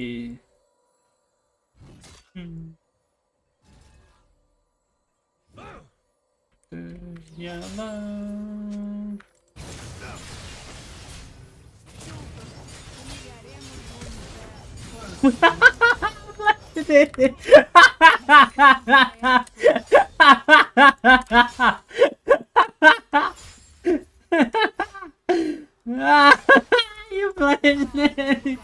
E... Hum. Ah, you played